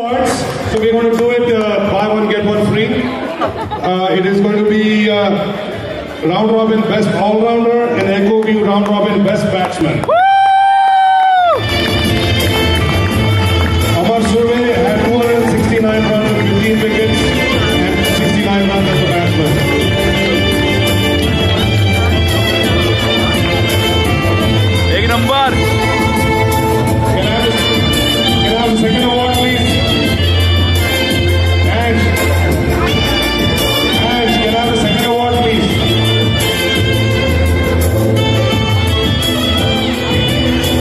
So we're going to do it uh, buy one get one free. Uh, it is going to be uh, round robin best all rounder and Echo View round robin best batsman. Woo! Amar Surve had 269 runs and 15 wickets and 69 runs as a batsman. एक number.